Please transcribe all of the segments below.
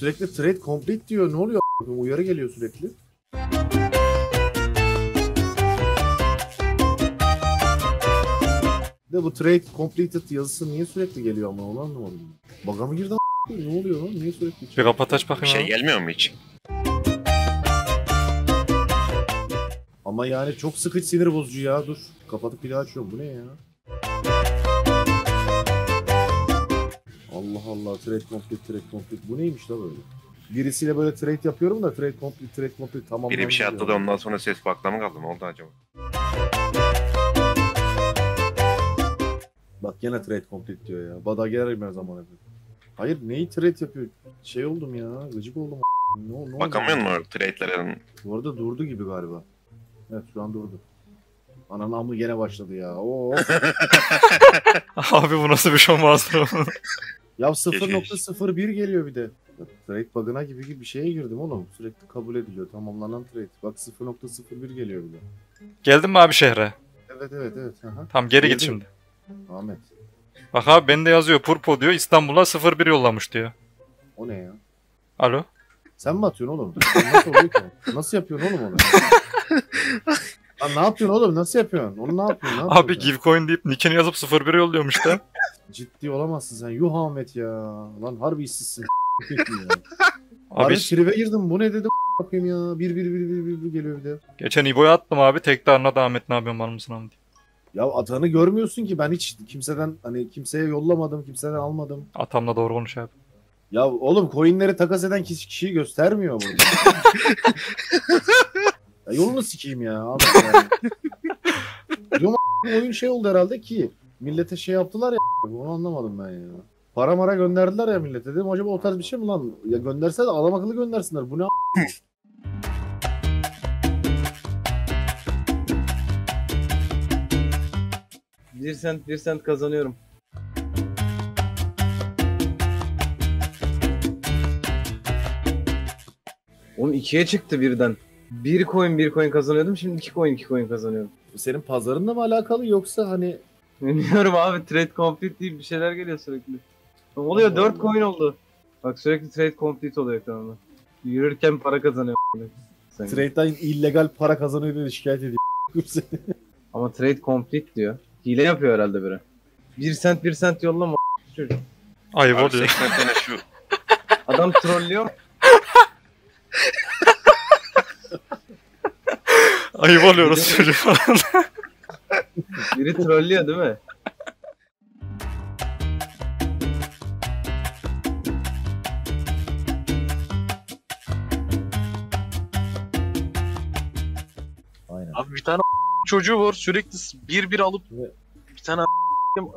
sürekli trade complete diyor. Ne oluyor? Uyarı geliyor sürekli. De bu trade completed yazısı niye sürekli geliyor ama onu anlamadım. Baga mı girdi a**? Ne oluyor lan? Niye sürekli? Bir kapat aç Bir bakayım şey abi. gelmiyor mu hiç? Ama yani çok sıkıcı sinir bozucu ya. Dur. Kapatıp bir daha açıyorum. Bu ne ya? Allah Allah. Trade complete, trade complete. Bu neymiş la böyle? Birisiyle böyle trade yapıyorum da trade complete, trade complete tamam. Biri bir şey atladı ondan sonra ses bakla mı kaldı? Ne oldu acaba? Bak gene trade complete diyor ya. Bada gelirim her zaman hep. Hayır neyi trade yapıyor? Şey oldum ya. Gıcık oldum. Ne, ne? Bakamıyor musun trade'lerin? Bu arada durdu gibi galiba. Evet şu an durdu. Ananın amı gene başladı ya. Oo. Abi bu nasıl bir şey olmaz? Ya Geç, 0.01 geliyor bir de. Trade bug'ına gibi gibi bir şeye girdim oğlum. Sürekli kabul ediliyor. Tamamlanan trade. Bak 0.01 geliyor bir de. Geldin mi abi şehre? Evet evet evet. Aha. Tamam geri git Geldim. şimdi. Ahmet. Bak abi bende yazıyor Purpo diyor İstanbul'a 01 yollamış diyor. O ne ya? Alo? Sen mi atıyorsun oğlum? Nasıl oluyor ki? Nasıl yapıyorsun oğlum onu? Lan ne yapıyorsun oğlum? Nasıl yapıyorsun? Onu ne yapıyorsun? Ne Abi yapıyorsun? give coin deyip nickini yazıp 01 yolluyormuş da. Ciddi olamazsın sen. Yuh Ahmet ya. Lan harbi işsizsin. ya. Abi tribe girdim. Bu ne dedim bakayım ya. Bir bir bir bir bir, bir geliyor bir de. geçen İbo'ya attım abi tek darına da Ahmet ne yapıyorsun var mısın abi diye. Ya atanı görmüyorsun ki ben hiç kimseden hani kimseye yollamadım, kimseden almadım. Atamla doğru konuş abi. Ya oğlum coinleri takas eden kişi, kişiyi göstermiyor burada. Ya yolunu sikeyim ya. Abi yani. Diyorum oyun şey oldu herhalde ki millete şey yaptılar ya onu anlamadım ben ya. Para mara gönderdiler ya millete. Dedim acaba o tarz bir şey mi lan? Ya gönderse de adam akıllı göndersinler. Bu ne? Bir sent bir sent kazanıyorum. Oğlum ikiye çıktı birden. Bir coin bir coin kazanıyordum şimdi iki coin iki coin kazanıyorum. Bu senin pazarınla mı alakalı yoksa hani Bilmiyorum abi trade complete deyip bir şeyler geliyor sürekli. Ne oluyor 4 coin oldu. Bak sürekli trade complete oluyor ekranda. Yürürken para kazanıyorum. Sen- trade'den illegal para kazanıyor diye şikayet ediyor. Ama trade complete diyor. Hile yapıyor herhalde biri. 1 sent 1 sent yollama çocuk. Ayıp oluyor. 80 tane şu Adam trollüyor. Ayıp oluyoruz çocuk falan. Biri trollüyor değil mi? Aynen. Abi bir tane çocuğu var sürekli bir bir alıp bir tane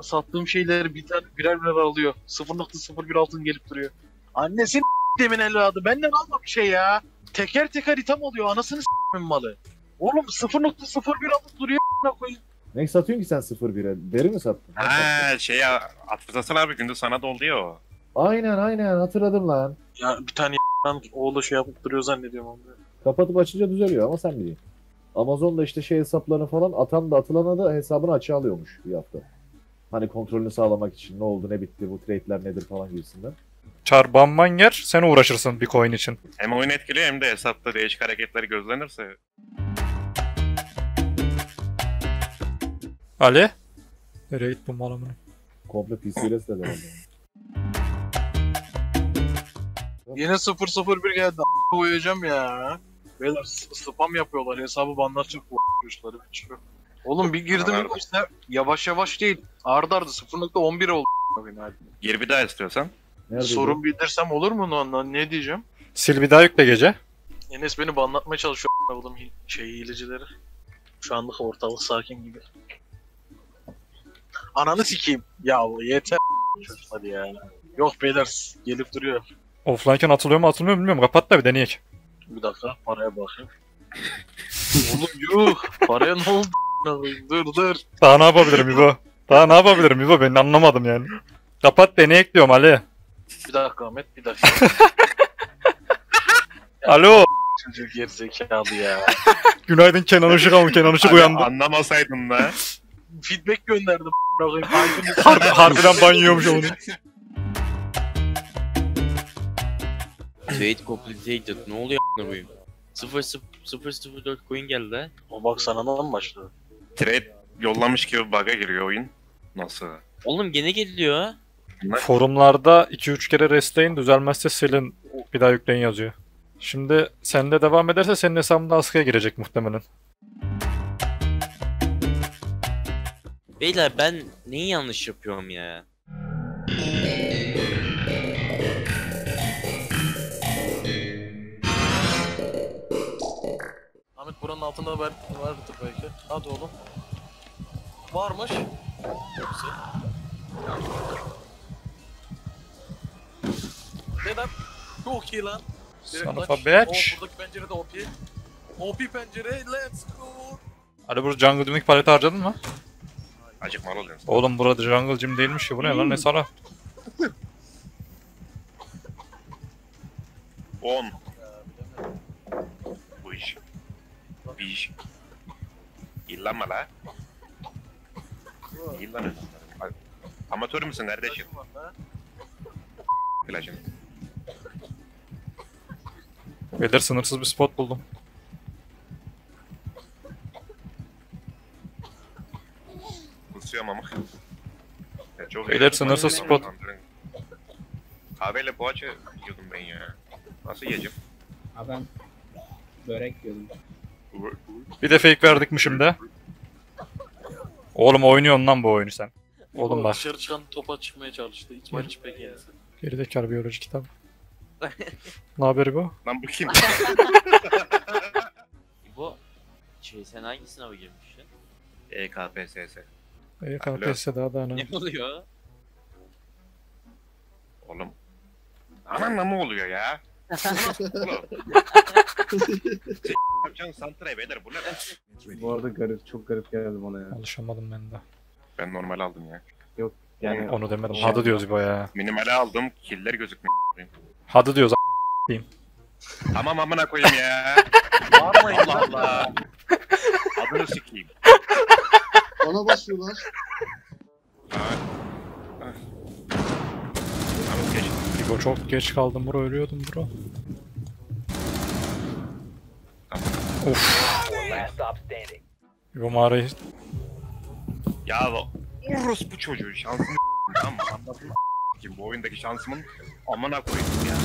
sattığım şeyleri bir tane birer birer alıyor. 0.01 altın gelip duruyor. Annesinin demin evladı benden alma bir şey ya. Teker teker itham alıyor anasını s**min malı. Oğlum 0.01 alıp duruyor a**ına koyayım. Ne satıyorsun ki sen 0-1'e? Deri mi sattın? Ha şey ya atlatasın abi gündüz sana da oluyor o. Aynen aynen hatırladım lan. Ya bir tane lan oğlu şey yapıp duruyor zannediyorum onu. Kapatıp açınca düzeliyor ama sen biliyorsun. Amazon'da işte şey hesaplarını falan atan da atılana da hesabını açığa alıyormuş bir hafta. Hani kontrolünü sağlamak için ne oldu ne bitti bu trade'ler nedir falan gibisinden. Çar banman yer sen uğraşırsın bir coin için. Hem oyun etkiliyor hem de hesapta değişik hareketler gözlenirse. Ali? Nereye git bu mal amına? Komple PC'yle herhalde. Yine 001 geldi a**ına uyuyacağım ya. Beyler spam yapıyorlar hesabı banlatacak bu a**mışları. Oğlum bir girdim Nerede? işte yavaş yavaş değil. Arda arda 0.11 oldu. Gir bir daha istiyorsan. Nerede Sorun bildirsem olur mu lan ne diyeceğim? Sil bir daha yükle gece. Enes beni banlatmaya çalışıyor oğlum şey hilecileri. Şu anlık ortalık sakin gibi. Ananı sikeyim. Ya yeter çocuk hadi ya. Yok beyler gelip duruyor. Offline'ken atılıyor mu atılmıyor mu bilmiyorum. Kapat da bir deneyek. Bir dakika paraya bakayım. Oğlum yuh paraya ne oldu? dur dur. Daha ne yapabilirim İbo? Daha ne yapabilirim İbo? Ben anlamadım yani. Kapat deneyek diyorum Ali. Bir dakika Ahmet bir dakika. Alo. Çocuk gerizekalı ya. Günaydın Kenan Işık ama Kenan Işık uyandı. Anlamasaydın da. Feedback gönderdim. Harbi, harbiden banyoyormuş onu. Trade completed. Ne oluyor a**ına koyayım? 0 0 0 4 coin geldi ha. O bak sana mı başladı? Trade yollamış gibi bug'a giriyor oyun. Nasıl? Oğlum gene geliyor ha. Forumlarda 2-3 kere restleyin düzelmezse silin bir daha yükleyin yazıyor. Şimdi sende devam ederse senin hesabında askıya girecek muhtemelen. Beyler ben neyi yanlış yapıyorum ya? Ahmet buranın altında var, vardır belki. Hadi oğlum. Varmış. Çok güzel. Neden? Çok iyi lan. Direkt Son of a bitch. Buradaki pencere de OP. OP pencere, let's go. Ali burada Jungle Gym'deki paleti harcadın mı? Acık mal oluyorsun. Oğlum burada Jungle Gym değilmiş ki bu ne lan ne sana? 10. Bu iş. Bir iş. İllanma la. İllanın. Amatör müsün kardeşim? Plajın. Beyler sınırsız bir spot buldum. Ya çok Beyler sınırsız spot. Kahveyle poğaça yiyordum ben ya. Nasıl yiyeceğim? Abi ben börek yiyordum. Bir de fake verdik mi şimdi? Oğlum oynuyorsun lan bu oyunu sen. Oğlum bak. Dışarı çıkan topa çıkmaya çalıştı. İki maç pek yenisi. Gerizekalı biyoloji kitabı. ne haberi bu? Lan bu kim? Bu şey sen hangi sınava girmiştin? EKPSS. İyi KPSS daha da ne? Ne oluyor? Oğlum. Ananla ne oluyor ya? Oğlum. Yapacaksın santraya beyler bu ne lan? Bu arada garip, çok garip geldi bana ya. Alışamadım ben de. Ben normal aldım ya. Yani Onu demedim. Hadı diyoruz bu ya. Minimale aldım, killer gözükmüyor. Hadı diyoruz. Tamam amına koyayım ya. Bağırmayın Allah Allah. Adını sikeyim. Bana basıyorlar. İbo çok geç kaldım bro ölüyordum bro. Of. İbo mağarayı Ya Urus bu çocuğu şansını tamam mı? Mı? Kim bu oyundaki şansımın amına koyayım ya.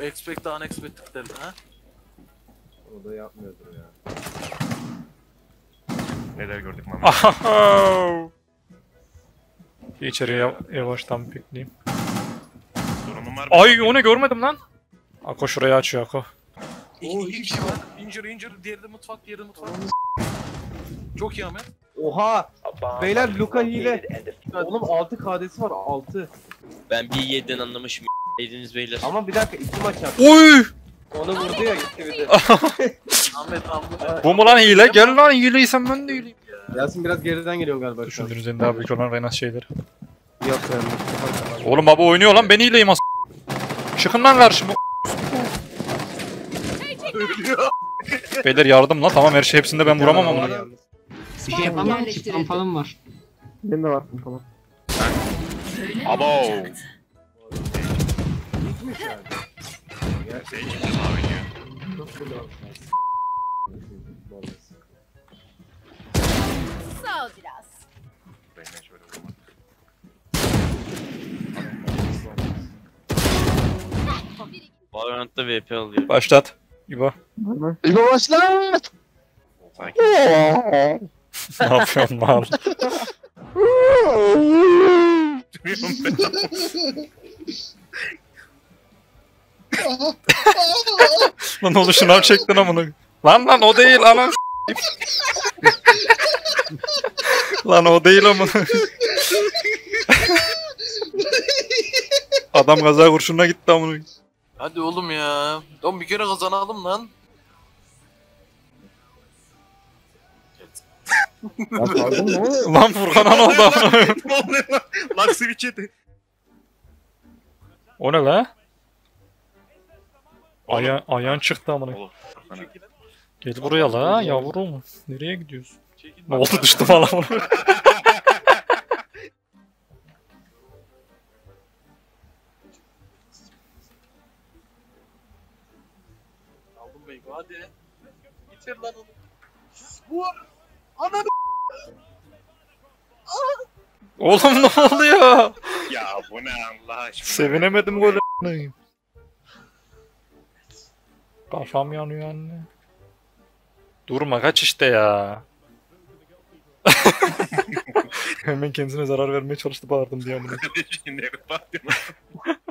İbo expect the unexpected derdi ha? o da yapmıyordur ya. Neler gördük mama. Ahahav. İçeriye yav- yavaştan pikleyeyim. Sorunum var? Ay o ne görmedim lan. Ako şurayı açıyor Ako. İki, iki kişi var. Injur injur. Diğeri de mutfak, diğeri de mutfak. Çok iyi Ahmet. Oha! Beyler Luka hile. Oğlum 6 KD'si var 6. Ben bir 7'den anlamışım. Yediniz beyler. Ama bir dakika iki maç yaptı. Oy! Onu vurdu ya gitti bir de. Ahmet Ahmet. Bu mu lan hile? Gel lan hileysen ben de hileyim. Yasin biraz geriden geliyorsun galiba en daha büyük olan Renas şeyleri. Yok sen. Oğlum baba oynuyor lan ben hileyim as. Çıkın lan karşıma. Beyler yardım lan tamam her şey hepsinde ben vuramam ama. Bir şey yapamam ki falan var. Benim de var falan. Abo. Gitmiş yani. Sen şimdi ne oynuyor? Sağ ol biraz. Benden şöyle vurma. Valorant'ta VP alıyor. Başlat. İbo. İbo başlat. Ne yapıyorsun mal? Lan oğlum şınav çektin amına. Lan lan o değil lan. lan o değil amına. Adam gaza kurşununa gitti amına. Hadi oğlum ya. Oğlum bir kere kazanalım lan. Lan Furkan'a ne oldu amına? lan? Lan switch yedi. O ne la? Aya ayağın çıktı amına. Bana- Gel buraya la yavrum. Nereye gidiyorsun? Çekil Ne oldu düştü falan. Aldım bey hadi. Bitir lan onu. Vur. Ananı Oğlum ne oluyor? Ya bu ne Allah aşkına. Sevinemedim gol a**ayım. Kafam yanıyor anne. Durma kaç işte ya. Hemen kendisine zarar vermeye çalıştı bağırdım diye amına. Şimdi bakıyorum.